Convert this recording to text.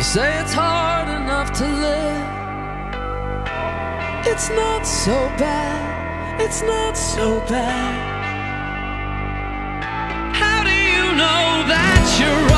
You say it's hard enough to live. It's not so bad, it's not so bad. How do you know that you're